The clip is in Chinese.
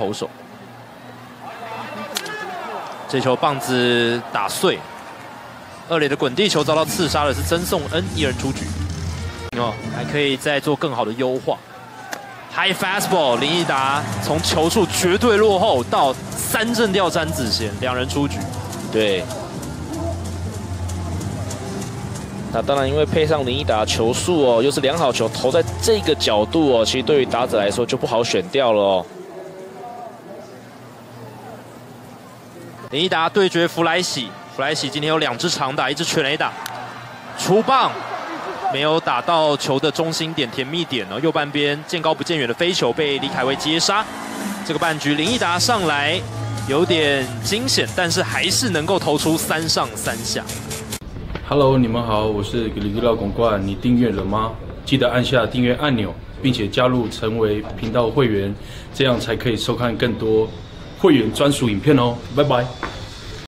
投手。这球棒子打碎，二垒的滚地球遭到刺杀的是曾颂恩，一人出局。哦，还可以再做更好的优化。High fastball，林毅达从球数绝对落后到三振掉詹子贤，两人出局。对。那当然，因为配上林毅达球速哦，又是良好球投在这个角度哦，其实对于打者来说就不好选掉了哦。林毅达对决弗莱喜，弗莱喜今天有两支长打，一支全垒打，出棒。没有打到球的中心点甜蜜点哦，右半边见高不见远的飞球被李凯威接杀。这个半局林毅达上来有点惊险，但是还是能够投出三上三下。Hello，你们好，我是李李老公冠，你订阅了吗？记得按下订阅按钮，并且加入成为频道会员，这样才可以收看更多会员专属影片哦。拜拜。